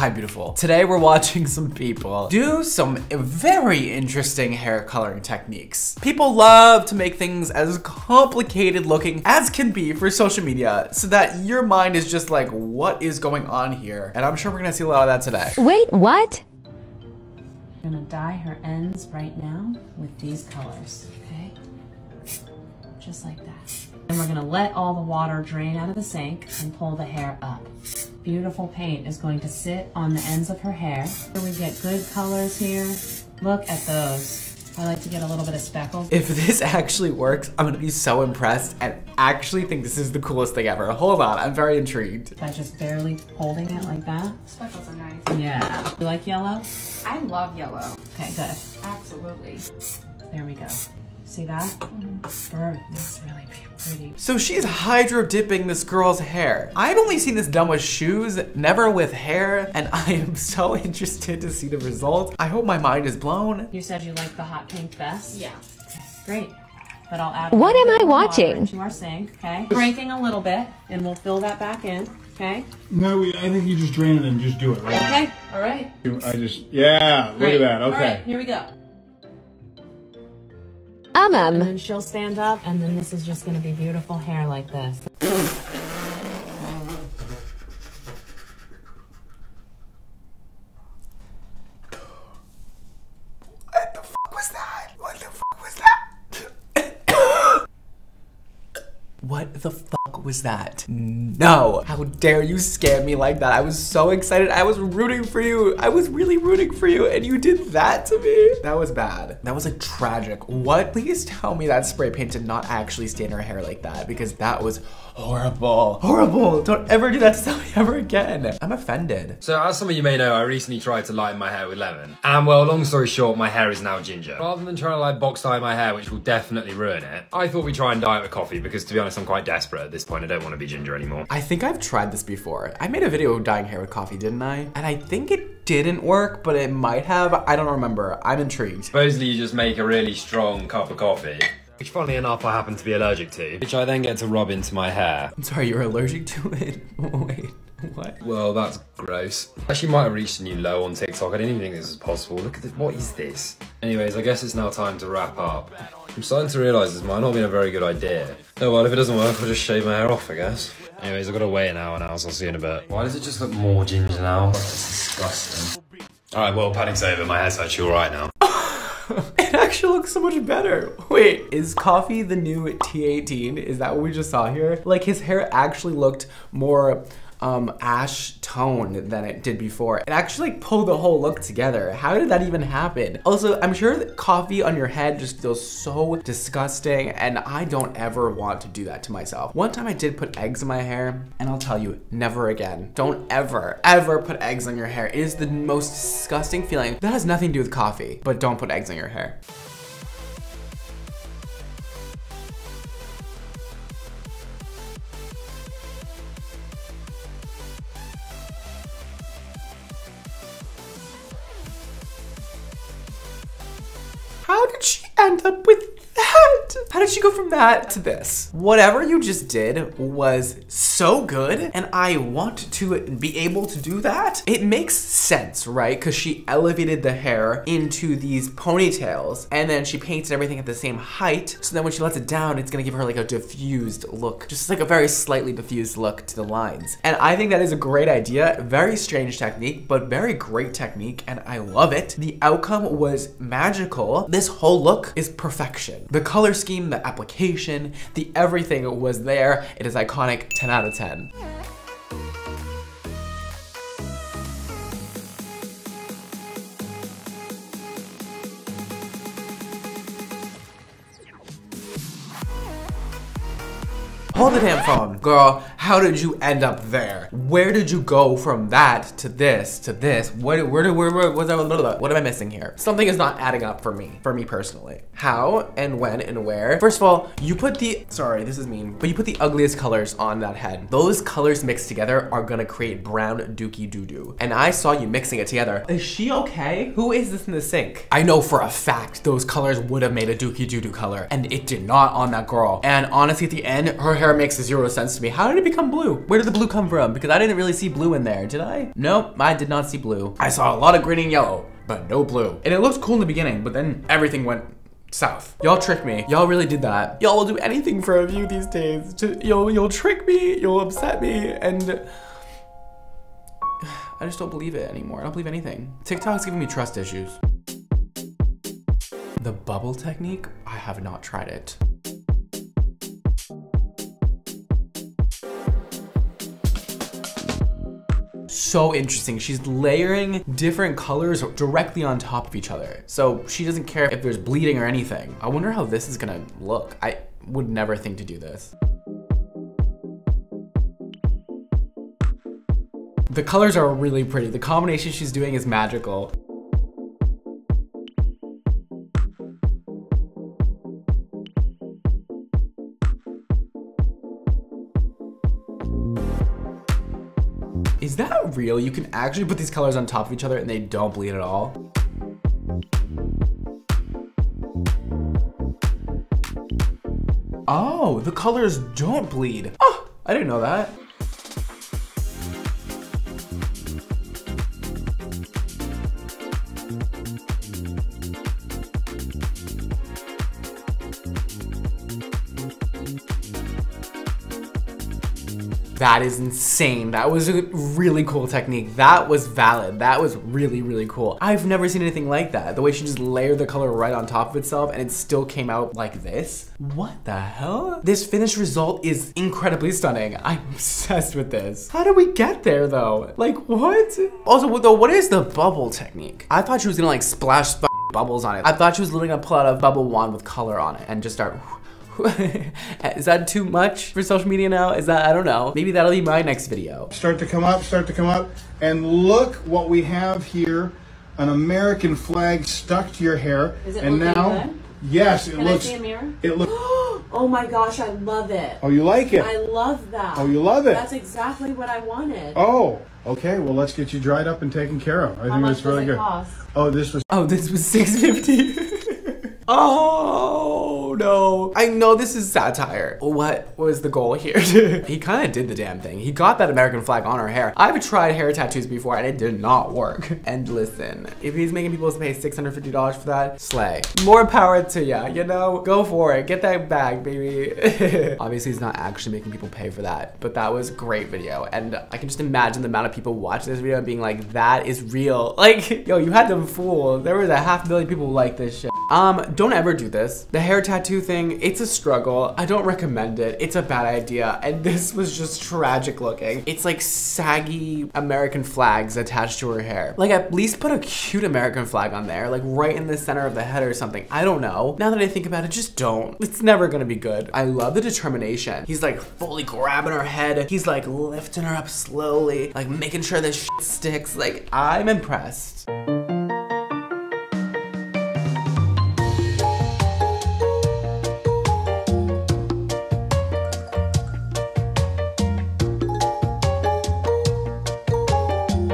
Hi, beautiful. Today we're watching some people do some very interesting hair coloring techniques. People love to make things as complicated looking as can be for social media so that your mind is just like, what is going on here? And I'm sure we're gonna see a lot of that today. Wait, what? I'm gonna dye her ends right now with these colors, okay? Just like that. And we're gonna let all the water drain out of the sink and pull the hair up. Beautiful paint is going to sit on the ends of her hair. We get good colors here. Look at those. I like to get a little bit of speckles. If this actually works, I'm gonna be so impressed and actually think this is the coolest thing ever. Hold on, I'm very intrigued. By just barely holding it like that. Speckles are nice. Yeah. You like yellow? I love yellow. Okay, good. Absolutely. There we go. See that? Bird. That's really pretty. So she's hydro dipping this girl's hair. I've only seen this done with shoes, never with hair, and I am so interested to see the result. I hope my mind is blown. You said you like the hot pink best? Yeah. Great. But I'll add. What am I bit more water watching? into our sink, okay? Breaking a little bit, and we'll fill that back in, okay? No, we, I think you just drain it and just do it, right? Okay. All right. I just, yeah, look Great. at that, All right. okay. Here we go. Um, And um. then she'll stand up, and then this is just going to be beautiful hair like this. What the fuck was that? What the fuck was that? what the that? No. How dare you scare me like that? I was so excited. I was rooting for you. I was really rooting for you and you did that to me. That was bad. That was like tragic. What? Please tell me that spray paint did not actually stain her hair like that because that was horrible. Horrible. Don't ever do that to somebody ever again. I'm offended. So as some of you may know, I recently tried to lighten my hair with lemon. And well, long story short, my hair is now ginger. Rather than trying to like box dye my hair, which will definitely ruin it, I thought we'd try and dye it with coffee because to be honest, I'm quite desperate at this point. I don't want to be ginger anymore. I think I've tried this before. I made a video of dyeing hair with coffee, didn't I? And I think it didn't work, but it might have. I don't remember. I'm intrigued. Supposedly you just make a really strong cup of coffee, which funnily enough I happen to be allergic to, which I then get to rub into my hair. I'm sorry, you're allergic to it? Wait, what? Well, that's gross. Actually might have reached a new low on TikTok. I didn't even think this was possible. Look at this. What is this? Anyways, I guess it's now time to wrap up. I'm starting to realise this might not be a very good idea. Oh well, if it doesn't work, I'll just shave my hair off, I guess. Anyways, I've got to wait an hour now, so I'll see you in a bit. Why does it just look more ginger now? That's disgusting. Alright, well, padding's over. My hair's actually alright now. It actually looks so much better. Wait, is coffee the new T18? Is that what we just saw here? Like his hair actually looked more um, ash tone than it did before. It actually pulled the whole look together. How did that even happen? Also, I'm sure coffee on your head just feels so disgusting and I don't ever want to do that to myself. One time I did put eggs in my hair and I'll tell you, never again. Don't ever, ever put eggs on your hair. It is the most disgusting feeling. That has nothing to do with coffee, but don't put eggs on your hair. How did she end up with that? How did she go from that to this? Whatever you just did was so good, and I want to be able to do that. It makes sense, right? Because she elevated the hair into these ponytails, and then she painted everything at the same height, so then when she lets it down, it's gonna give her like a diffused look, just like a very slightly diffused look to the lines. And I think that is a great idea, very strange technique, but very great technique, and I love it. The outcome was magical. This whole look is perfection. The color scheme, the application, the everything was there. It is iconic, 10 out of 10. Hold the damn phone. Girl, how did you end up there? Where did you go from that to this to this? Where, where, where, where, where, what, what am I missing here? Something is not adding up for me, for me personally. How and when and where? First of all, you put the, sorry, this is mean, but you put the ugliest colors on that head. Those colors mixed together are gonna create brown dookie doo-doo. And I saw you mixing it together. Is she okay? Who is this in the sink? I know for a fact those colors would have made a dookie doo-doo color and it did not on that girl. And honestly, at the end, her hair makes zero sense to me. How did it become blue? Where did the blue come from? Because I didn't really see blue in there, did I? Nope, I did not see blue. I saw a lot of green and yellow, but no blue. And it looked cool in the beginning, but then everything went south. Y'all tricked me. Y'all really did that. Y'all will do anything for a view these days. You'll, you'll trick me, you'll upset me, and I just don't believe it anymore. I don't believe anything. TikTok's giving me trust issues. The bubble technique, I have not tried it. So interesting. She's layering different colors directly on top of each other. So she doesn't care if there's bleeding or anything. I wonder how this is gonna look. I would never think to do this. The colors are really pretty. The combination she's doing is magical. Is that real? You can actually put these colors on top of each other and they don't bleed at all? Oh, the colors don't bleed. Oh, I didn't know that. That is insane. That was a really cool technique. That was valid. That was really, really cool. I've never seen anything like that. The way she just layered the color right on top of itself and it still came out like this. What the hell? This finished result is incredibly stunning. I'm obsessed with this. How did we get there though? Like what? Also though, what is the bubble technique? I thought she was gonna like splash bubbles on it. I thought she was literally gonna pull out a bubble wand with color on it and just start is that too much for social media now? Is that, I don't know. Maybe that'll be my next video. Start to come up, start to come up. And look what we have here. An American flag stuck to your hair. Is it and looking now, good? yes, it Can looks. I see a mirror? It look. Oh my gosh, I love it. Oh, you like it? I love that. Oh, you love it? That's exactly what I wanted. Oh, okay. Well, let's get you dried up and taken care of. I How think much that's really good. cost? Oh, this was. Oh, this was 650. oh no. I know this is satire. What was the goal here? he kind of did the damn thing. He got that American flag on her hair. I've tried hair tattoos before and it did not work. And listen, if he's making people pay $650 for that, slay. More power to ya, you know? Go for it. Get that bag, baby. Obviously, he's not actually making people pay for that, but that was a great video. And I can just imagine the amount of people watching this video and being like, that is real. Like, yo, you had them fooled. There was a half million people like this shit. Um, don't ever do this. The hair tattoo thing, it's a struggle. I don't recommend it. It's a bad idea. And this was just tragic looking. It's like saggy American flags attached to her hair. Like at least put a cute American flag on there, like right in the center of the head or something. I don't know. Now that I think about it, just don't. It's never gonna be good. I love the determination. He's like fully grabbing her head. He's like lifting her up slowly, like making sure this sticks. Like I'm impressed.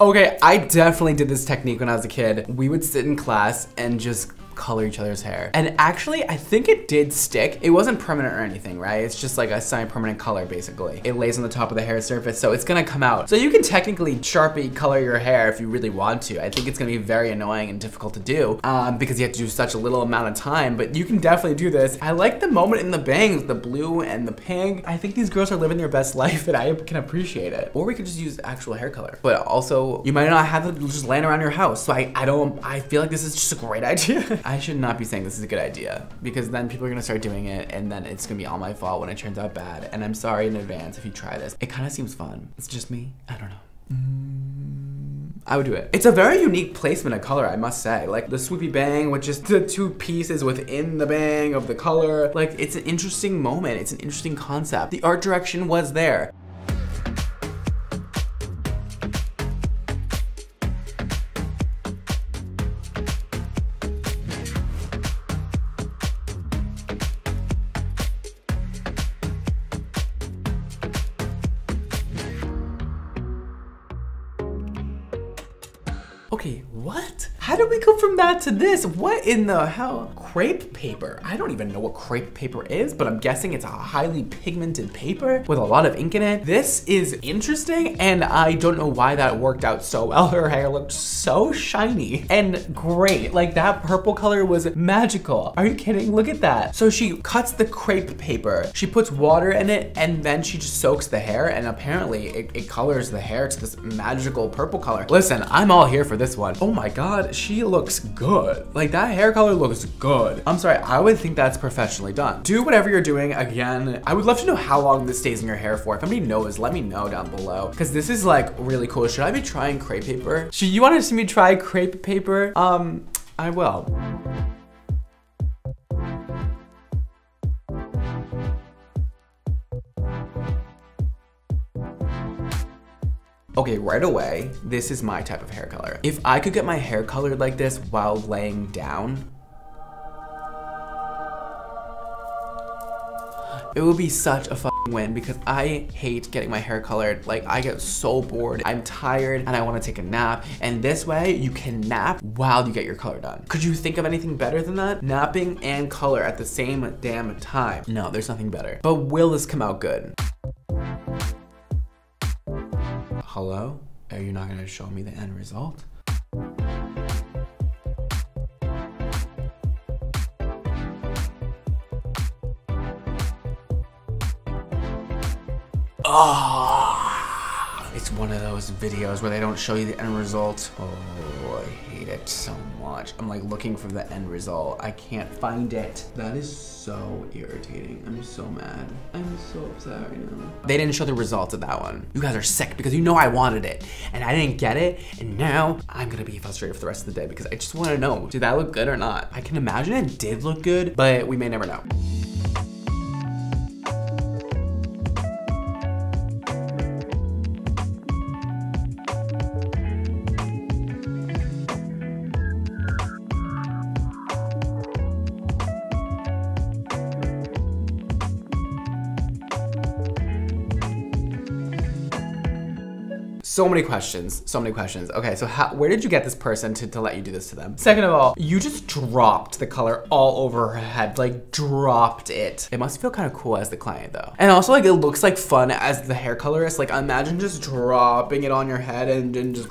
Okay, I definitely did this technique when I was a kid. We would sit in class and just color each other's hair. And actually, I think it did stick. It wasn't permanent or anything, right? It's just like a semi-permanent color, basically. It lays on the top of the hair surface, so it's gonna come out. So you can technically Sharpie color your hair if you really want to. I think it's gonna be very annoying and difficult to do um, because you have to do such a little amount of time, but you can definitely do this. I like the moment in the bangs, the blue and the pink. I think these girls are living their best life and I can appreciate it. Or we could just use actual hair color. But also, you might not have it just laying around your house. So I, I don't, I feel like this is just a great idea. I should not be saying this is a good idea because then people are gonna start doing it and then it's gonna be all my fault when it turns out bad. And I'm sorry in advance if you try this. It kind of seems fun. It's just me. I don't know. Mm. I would do it. It's a very unique placement of color, I must say. Like the swoopy bang with just the two pieces within the bang of the color. Like it's an interesting moment. It's an interesting concept. The art direction was there. Okay, what? How did we go from that to this? What in the hell? Crepe paper. I don't even know what crepe paper is, but I'm guessing it's a highly pigmented paper with a lot of ink in it. This is interesting, and I don't know why that worked out so well. Her hair looked so shiny and great. Like that purple color was magical. Are you kidding? Look at that. So she cuts the crepe paper, she puts water in it, and then she just soaks the hair, and apparently it, it colors the hair to this magical purple color. Listen, I'm all here for this one. Oh my god, she looks good. Like that hair color looks good. I'm sorry, I would think that's professionally done. Do whatever you're doing again. I would love to know how long this stays in your hair for. If anybody knows, let me know down below. Cause this is like really cool. Should I be trying crepe paper? Should you want to see me try crepe paper? Um, I will. Okay, right away, this is my type of hair color. If I could get my hair colored like this while laying down, it would be such a win because I hate getting my hair colored. Like I get so bored. I'm tired and I want to take a nap. And this way you can nap while you get your color done. Could you think of anything better than that? Napping and color at the same damn time. No, there's nothing better. But will this come out good? Hello? Are you not gonna show me the end result? Ah, it's one of those videos where they don't show you the end result. Oh, I hate it so much. I'm like looking for the end result. I can't find it. That is so irritating. I'm so mad. I'm so upset right now. They didn't show the results of that one. You guys are sick because you know I wanted it and I didn't get it. And now I'm gonna be frustrated for the rest of the day because I just wanna know, did that look good or not? I can imagine it did look good, but we may never know. So many questions, so many questions. Okay, so how, where did you get this person to, to let you do this to them? Second of all, you just dropped the color all over her head, like dropped it. It must feel kind of cool as the client though. And also like it looks like fun as the hair colorist. Like imagine just dropping it on your head and, and just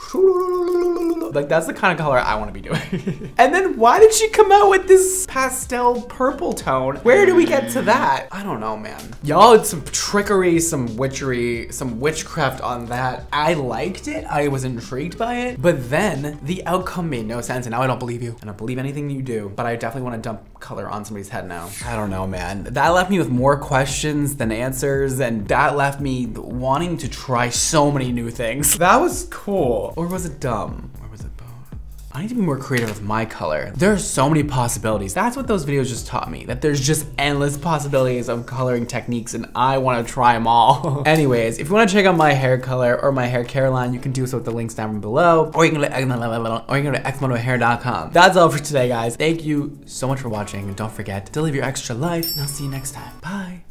like that's the kind of color I want to be doing. and then why did she come out with this pastel purple tone? Where do we get to that? I don't know, man. Y'all had some trickery, some witchery, some witchcraft on that. I liked it. I was intrigued by it. But then the outcome made no sense. And now I don't believe you. I don't believe anything you do. But I definitely want to dump color on somebody's head now. I don't know, man. That left me with more questions than answers. And that left me wanting to try so many new things. That was cool. Or was it dumb? Or was it? I need to be more creative with my color. There are so many possibilities. That's what those videos just taught me, that there's just endless possibilities of coloring techniques and I wanna try them all. Anyways, if you wanna check out my hair color or my hair care line, you can do so with the links down below, or you can go to, or you can go to. That's all for today, guys. Thank you so much for watching, and don't forget to live your extra life, and I'll see you next time. Bye.